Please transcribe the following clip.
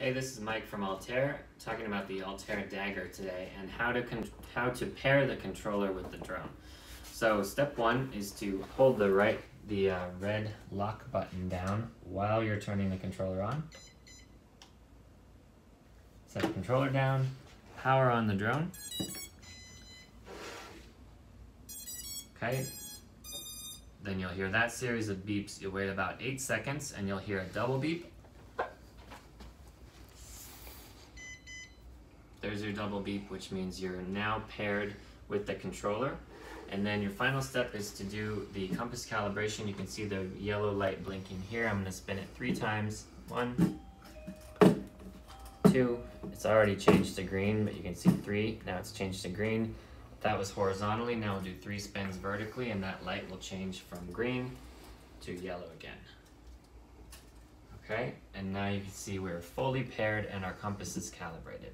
Hey, this is Mike from Altair, talking about the Altair Dagger today and how to how to pair the controller with the drone. So step one is to hold the right the uh, red lock button down while you're turning the controller on. Set the controller down, power on the drone. Okay, then you'll hear that series of beeps. You'll wait about eight seconds and you'll hear a double beep There's your double beep, which means you're now paired with the controller. And then your final step is to do the compass calibration. You can see the yellow light blinking here. I'm gonna spin it three times. One, two, it's already changed to green, but you can see three, now it's changed to green. That was horizontally, now we'll do three spins vertically and that light will change from green to yellow again. Okay, and now you can see we're fully paired and our compass is calibrated.